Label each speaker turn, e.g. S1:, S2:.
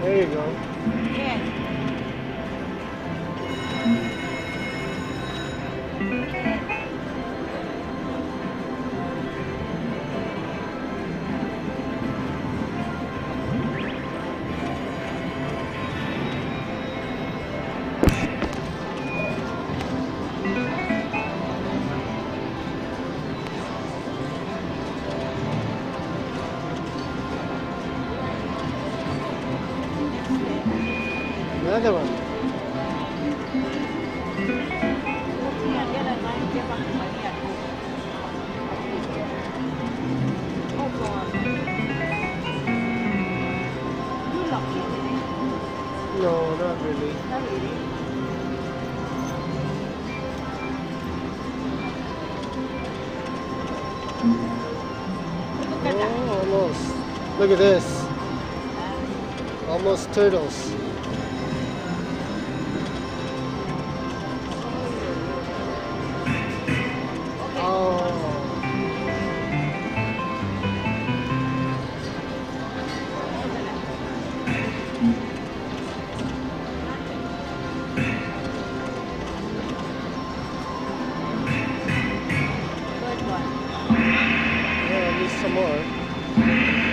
S1: There you go. Another one. No, not really. Oh, almost. Look at this. Almost turtles. Good one. Yeah, at least some more.